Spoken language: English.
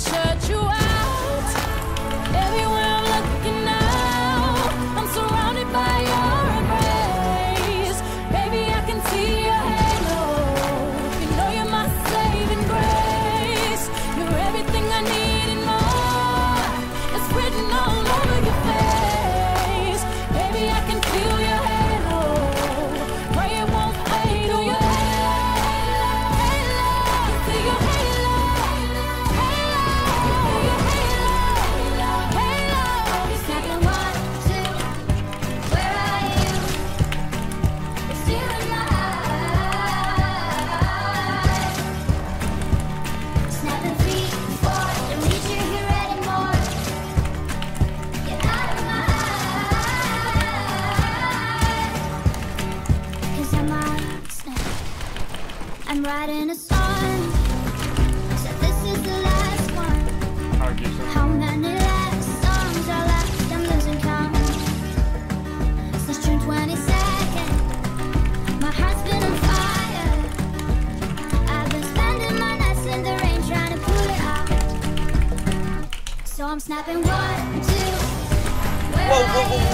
search you out. Writing a song. So this is the last one. How many last songs are left? I'm losing count. Since June 22nd, my heart's been on fire. I've been spending my nights in the rain trying to pull it out. So I'm snapping one, two. Where Whoa, are whoa, whoa.